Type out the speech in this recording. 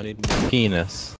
I need penis.